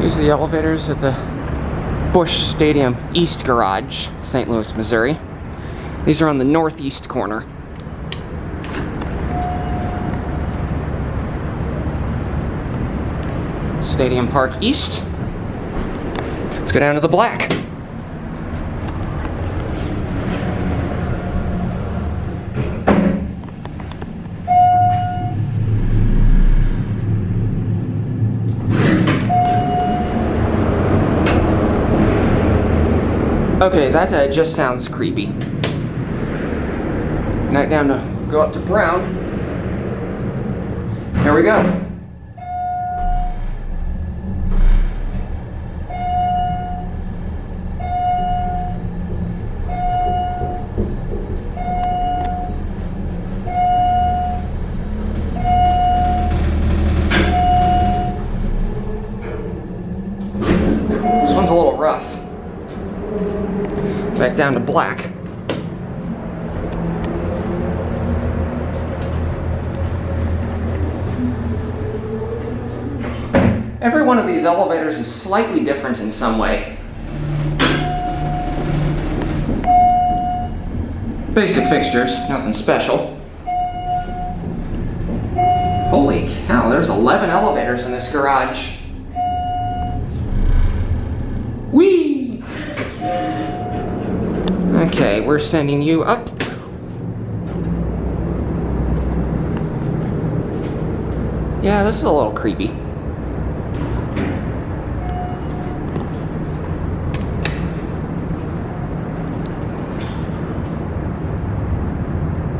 These are the elevators at the Busch Stadium East Garage, St. Louis, Missouri. These are on the northeast corner. Stadium Park East. Let's go down to the black. Okay, that uh, just sounds creepy. Now down to go up to brown. Here we go. This one's a little rough. Back down to black. Every one of these elevators is slightly different in some way. Basic fixtures, nothing special. Holy cow, there's 11 elevators in this garage. Whee! Okay, we're sending you up. Yeah, this is a little creepy.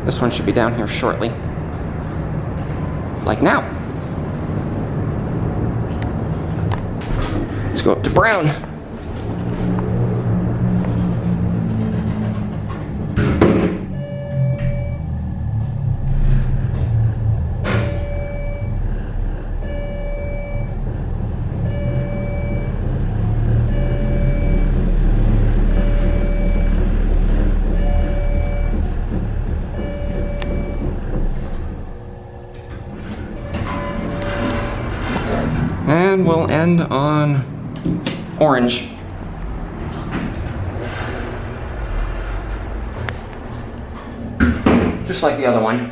This one should be down here shortly. Like now. Let's go up to brown. And we'll end on orange. Just like the other one.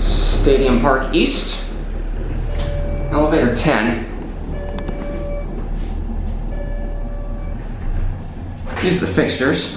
Stadium Park East. Elevator 10. These are the fixtures.